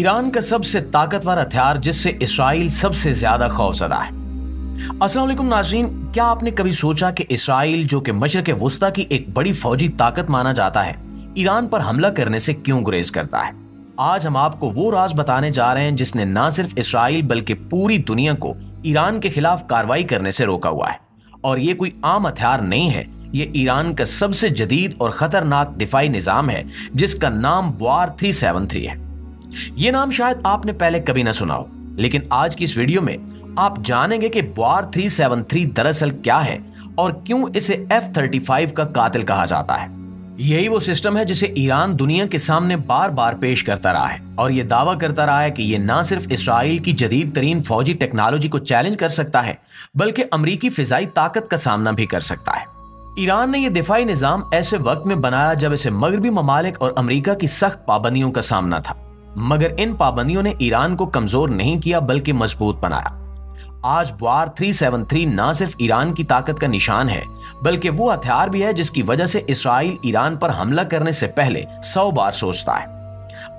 Iran का सबसे ताकतवर हथियार, जिससे इसराइल सबसे ज़्यादा खौफजदा है। असलम नाजरीन, क्या आपने कभी सोचा कि इसराइल, जो कि मशरक वस्ता की एक बड़ी फौजी ताकत माना जाता है, ईरान पर हमला करने से क्यों गुरेज करता है? आज हम आपको वो राज बताने जा रहे हैं, जिसने ना सिर्फ़ इसराइल, बल्कि पूरी दुनिया को ईरान के खिलाफ कार्रवाई करने से रोका हुआ है। और ये कोई आम हथियार नहीं है, ये ईरान का सबसे जदीद और खतरनाक दिफाई निज़ाम है, जिसका नाम वार थ्री सेवन थ्री है। ये नाम शायद आपने पहले कभी ना सुना हो, लेकिन आज की इस वीडियो में आप जानेंगे कि बार 373 दरअसल क्या है और क्यों इसे F-35 का कातिल कहा जाता है। यही वो सिस्टम है जिसे ईरान दुनिया के सामने बार बार पेश करता रहा है और ये दावा करता रहा है कि ये न सिर्फ़ इसराइल की जदीद तरीन फौजी टेक्नोलॉजी को चैलेंज कर सकता है, बल्कि अमरीकी फिजाई ताकत का सामना भी कर सकता है। ईरान ने यह दिफाई निज़ाम ऐसे वक्त में बनाया जब इसे मगरबी ममालिक और अमरीका की सख्त पाबंदियों का सामना था। मगर इन पाबंदियों ने ईरान को कमज़ोर नहीं किया, बल्कि मज़बूत बनाया। आज वार 373 न सिर्फ़ ईरान की ताकत का निशान है, बल्कि वो हथियार भी है जिसकी वजह से इसराइल ईरान पर हमला करने से पहले सौ बार सोचता है।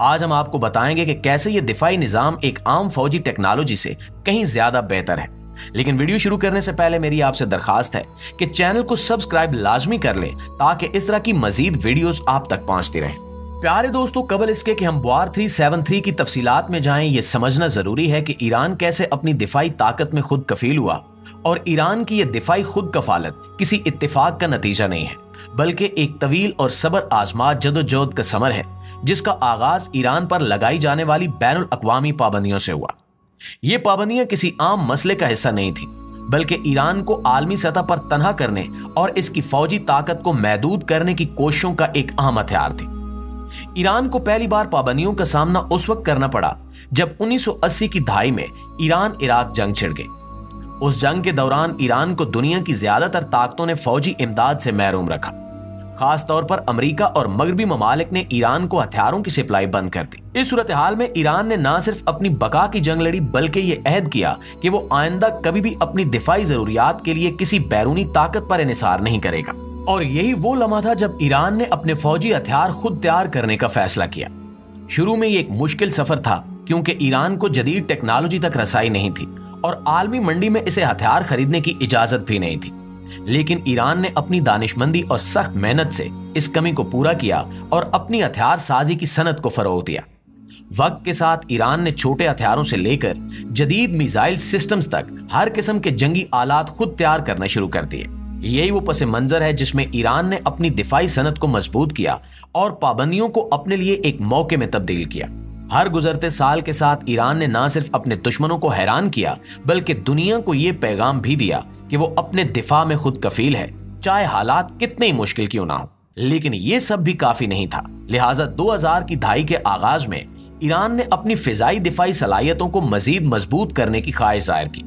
आज हम आपको बताएँगे कि कैसे ये दिफाई निज़ाम एक आम फौजी टेक्नोलॉजी से कहीं ज़्यादा बेहतर है। लेकिन वीडियो शुरू करने से पहले मेरी आपसे दरखास्त है कि चैनल को सब्सक्राइब लाजमी कर लें, ताकि इस तरह की मजीद वीडियोस आप तक पहुँचती रहें। प्यारे दोस्तों, कबल इसके कि हम वार थ्री, सेवन थ्री की तफसीलात में जाएँ, ये समझना ज़रूरी है कि ईरान कैसे अपनी दिफाई ताकत में खुद कफील हुआ। और ईरान की यह दिफाई खुद कफालत किसी इत्तेफाक का नतीजा नहीं है, बल्कि एक तवील और सबर आजमात जदोजहद का समर है, जिसका आगाज़ ईरान पर लगाई जाने वाली बैन अवी पाबंदियों से हुआ। ये पाबंदियाँ किसी आम मसले का हिस्सा नहीं थी, बल्कि ईरान को आलमी सतह पर तनहा करने और इसकी फौजी ताकत को महदूद करने की कोशिशों का एक अहम हथियार थी। ईरान को पहली बार पाबंदियों का सामना उस वक्त करना पड़ा, जब 1980 की दहाई में ईरान इराक जंग छिड़ गई। उस जंग के दौरान ईरान को दुनिया की ज़्यादातर ताकतों ने फौजी इमदाद से महरूम रखा। खास तौर पर अमेरिका और मगरबी ममालिक ने ईरान को हथियारों की सप्लाई बंद कर दी। इस सूरत हाल में ईरान ने न सिर्फ़ अपनी बका की जंग लड़ी, बल्कि ये अहद किया कि वो आइंदा कभी भी अपनी दिफाई जरूरियात के लिए किसी बैरूनी ताकत पर इसार नहीं करेगा। और यही वो लम्हा था जब ईरान ने अपने फौजी हथियार खुद तैयार करने का फैसला किया। शुरू में ये एक मुश्किल सफ़र था, क्योंकि ईरान को जदीद टेक्नोलॉजी तक रसाई नहीं थी और आलमी मंडी में इसे हथियार खरीदने की इजाज़त भी नहीं थी। लेकिन ईरान ने अपनी दानिशमंदी और सख्त मेहनत से इस कमी को पूरा किया और अपनी हथियार साजी की सनत को फरोग दिया। वक्त के साथ ईरान ने छोटे हथियारों से लेकर जदीद मिसाइल सिस्टम्स तक हर किस्म के जंगी आलात खुद तैयार करना शुरू कर दिए। यही वो पस मंजर है जिसमें ईरान ने अपनी दिफाई सनत को मज़बूत किया और पाबंदियों को अपने लिए एक मौके में तब्दील किया। हर गुजरते साल के साथ ईरान ने न सिर्फ़ अपने दुश्मनों को हैरान किया, बल्कि दुनिया को यह पैगाम भी दिया कि वो अपने दिफा में खुद कफील है, चाहे हालात कितने ही मुश्किल क्यों ना हो। लेकिन ये सब भी काफ़ी नहीं था। लिहाजा 2000 की दहाई के आगाज़ में ईरान ने अपनी फिजाई दिफाई सलाहियतों को मजीद मज़बूत करने की ख्वाहिश ज़ाहिर की।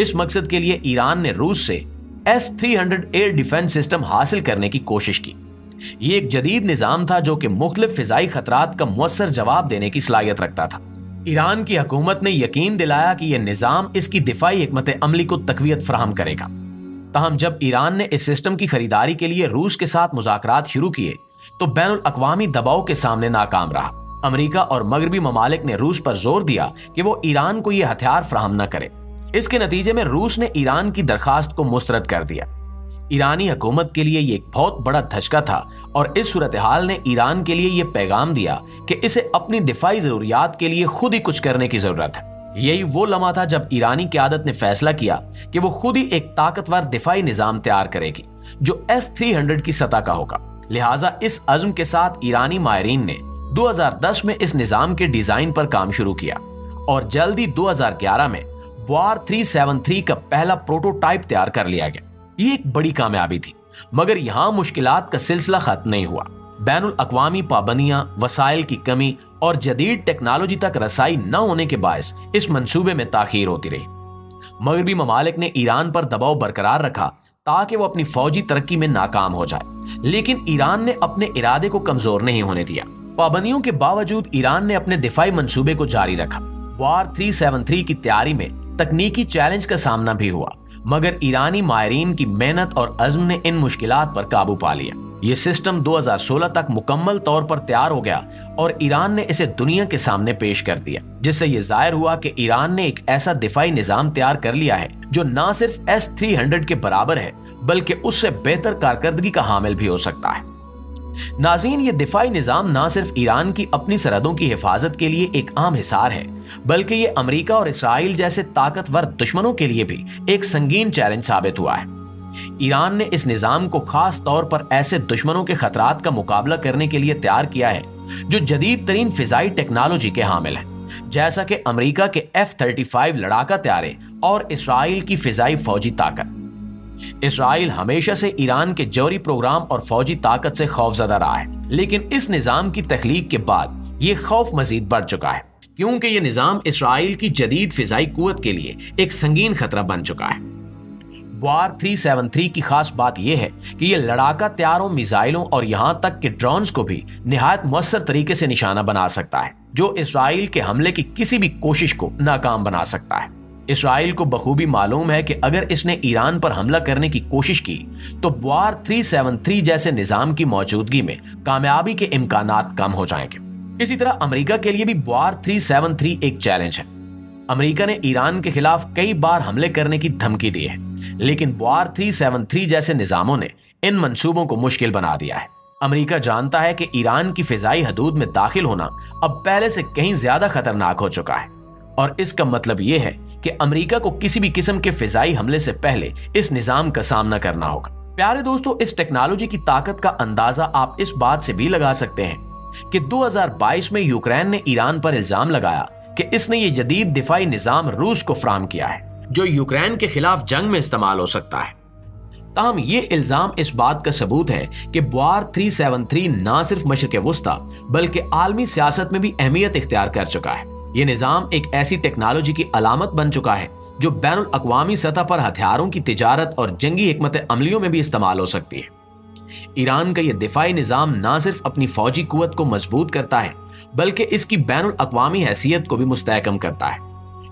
इस मकसद के लिए ईरान ने रूस से S three hundred air defence system हासिल करने की कोशिश की। ये एक जदीद निज़ाम था जो कि मुख्तलिफ़ फिजाई खतरात का मुसर जवाब देने की सलाहियत रखता था। ईरान की हकूमत ने यकीन दिलाया कि यह निज़ाम इसकी दिफाई हमत अमली को तकवीत फराहम करेगा। तहम जब ईरान ने इस सिस्टम की खरीदारी के लिए रूस के साथ मुजाकर शुरू किए तो बैन अवी दबाव के सामने नाकाम रहा। अमरीका और मगरबी ममालिक ने रूस पर ज़ोर दिया कि वो ईरान को यह हथियार फ्राहम न करे। इसके नतीजे में रूस ने ईरान की दरखास्त को मुस्तरद कर दिया। ईरानी हुकूमत के लिए यह एक बहुत बड़ा धचका था और इस सूरत हाल ने ईरान के लिए यह पैगाम दिया कि इसे अपनी दिफाई जरूरियात के लिए खुद ही कुछ करने की ज़रूरत है। यही वो लम्हा था जब ईरानी क्यादत ने फैसला किया कि वो खुद ही एक ताकतवर दिफाई निज़ाम तैयार करेगी, जो एस थ्री हंड्रेड की सतह का होगा। लिहाजा इस अज़म के साथ ईरानी माहरीन ने 2010 में इस निज़ाम के डिज़ाइन पर काम शुरू किया और जल्दी 2011 में वार 373 का पहला प्रोटोटाइप तैयार कर लिया गया। ये एक बड़ी कामयाबी थी, मगर यहाँ मुश्किलात का सिलसिला खत्म नहीं हुआ। बैन अवी पाबंदियाँ, वसाइल की कमी और जदीद टेक्नोलॉजी तक रसाई न होने के बायस इस मंसूबे में ताखीर होती रही। मगरबी ममालिक ने ईरान पर दबाव बरकरार रखा ताकि वो अपनी फौजी तरक्की में नाकाम हो जाए। लेकिन ईरान ने अपने इरादे को कमज़ोर नहीं होने दिया। पाबंदियों के बावजूद ईरान ने अपने दिफाई मंसूबे को जारी रखा। वार 373 की तैयारी में तकनीकी चैलेंज का सामना भी हुआ, मगर ईरानी माहरीन की मेहनत और अज़म ने इन मुश्किल पर काबू पा लिया। ये सिस्टम 2016 तक मुकम्मल तौर पर तैयार हो गया और ईरान ने इसे दुनिया के सामने पेश कर दिया, जिससे ये ज़ाहिर हुआ कि ईरान ने एक ऐसा दिफाई निज़ाम तैयार कर लिया है, जो न सिर्फ़ एस थ्री के बराबर है, बल्कि उससे बेहतर कारकर्दगी का हामिल भी हो सकता है। नाजीन, ये दिफाई निज़ाम न सिर्फ़ ईरान की अपनी सरहदों की हिफाजत के लिए एक आम हिसार है, बल्कि ये अमेरिका और इसराइल जैसे ताकतवर दुश्मनों के लिए भी एक संगीन चैलेंज साबित हुआ है। ईरान ने इस निज़ाम को खास तौर पर ऐसे दुश्मनों के खतरात का मुकाबला करने के लिए तैयार किया है, जो जदीद तरीन फिजाई टेक्नोलॉजी के हामिल है। जैसा कि अमेरिका के एफ़ थर्टी फाइव लड़ाका त्यारे और इसराइल की फिजाई फौजी ताकत। इसराइल हमेशा से ईरान के जौरी प्रोग्राम और फौजी ताकत से खौफजदा रहा है। लेकिन इस निज़ाम की तखलीक के बाद ये खौफ मजीद बढ़ चुका है, क्योंकि ये निज़ाम इसराइल की जदीद फिजाई कुत के लिए एक संगीन खतरा बन चुका है। वार 373 की खास बात यह है कि यह लड़ाका त्यारों, मिसाइलों और यहाँ तक कि ड्रोन्स को भी निहायत मौसर तरीके से निशाना बना सकता है, जो इसराइल के हमले की किसी भी कोशिश को नाकाम बना सकता है। इसराइल को बखूबी मालूम है कि अगर इसने ईरान पर हमला करने की कोशिश की तो वार 373 जैसे निज़ाम की मौजूदगी में कामयाबी के इम्कान कम हो जाएँगे। इसी तरह अमेरिका के लिए भी वार 373 एक चैलेंज है। अमेरिका ने ईरान के खिलाफ कई बार हमले करने की धमकी दी है, लेकिन वार 373 जैसे निजामों ने इन मंसूबों को मुश्किल बना दिया है। अमेरिका जानता है कि ईरान की फिजाई हदूद में दाखिल होना अब पहले से कहीं ज़्यादा खतरनाक हो चुका है, और इसका मतलब यह है कि अमेरिका को किसी भी किस्म के फिजाई हमले से पहले इस निज़ाम का सामना करना होगा। प्यारे दोस्तों, इस टेक्नोलॉजी की ताकत का अंदाज़ा आप इस बात से भी लगा सकते हैं कि 2022 में यूक्रेन ने ईरान पर इल्ज़ाम लगाया कि इसने ये जदीद दिफाई निज़ाम रूस को फ्राहम किया है, जो यूक्रेन के खिलाफ जंग में इस्तेमाल हो सकता है। ताहम, ये इल्ज़ाम इस बात का सबूत है कि बुआर 373 न सिर्फ़ मशरक वस्ता बल्कि आलमी सियासत में भी अहमियत इख्तियार कर चुका है। ये निज़ाम एक ऐसी टेक्नोलॉजी की अलामत बन चुका है, जो बैन अवी सतह पर हथियारों की तजारत और जंगी हमत अमलियों में भी इस्तेमाल हो सकती है। ईरान का यह दिफाई निज़ाम न सिर्फ़ अपनी फौजी कुत को मज़बूत करता है, बल्कि इसकी बैन अवी हैसियत को भी मुस्तकम करता है।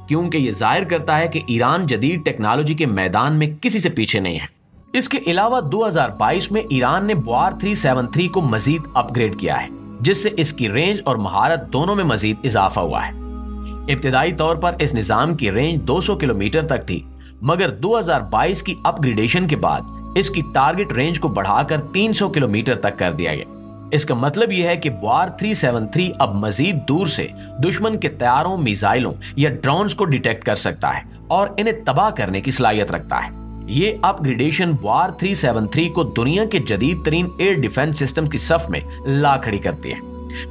क्योंकि यह ज़ाहिर करता है कि ईरान जदीद टेक्नोलॉजी के मैदान में किसी से पीछे नहीं है। इसके अलावा 2022 में ईरान ने बुआर 373 को मजीद अपग्रेड किया है, जिससे इसकी रेंज और महारत दोनों में मजीद इजाफा हुआ है। इब्तदाई तौर पर इस निज़ाम की रेंज 200 किलोमीटर तक थी, मगर 2022 की अपग्रेडेशन के बाद इसकी टारगेट रेंज को बढ़ाकर 300 किलोमीटर तक कर दिया गया। इसका मतलब यह है कि वार 373 अब मजीद दूर से दुश्मन के तैयारों, मिसाइलों या ड्रोन्स को डिटेक्ट कर सकता है और इन्हें तबाह करने की सलाहियत रखता है। ये अपग्रेडेशन वार 373 को दुनिया के जदीद तरीन एयर डिफेंस सिस्टम की सफ में ला खड़ी करती है।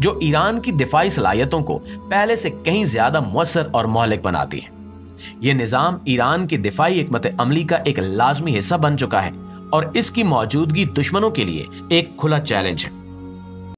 जो ईरान की दिफाई सलाहियतों को पहले से कहीं ज़्यादा मौसर और मौलिक बनाती है। यह निज़ाम ईरान की दिफाई हमत अमली का एक लाजमी हिस्सा बन चुका है और इसकी मौजूदगी दुश्मनों के लिए एक खुला चैलेंज है।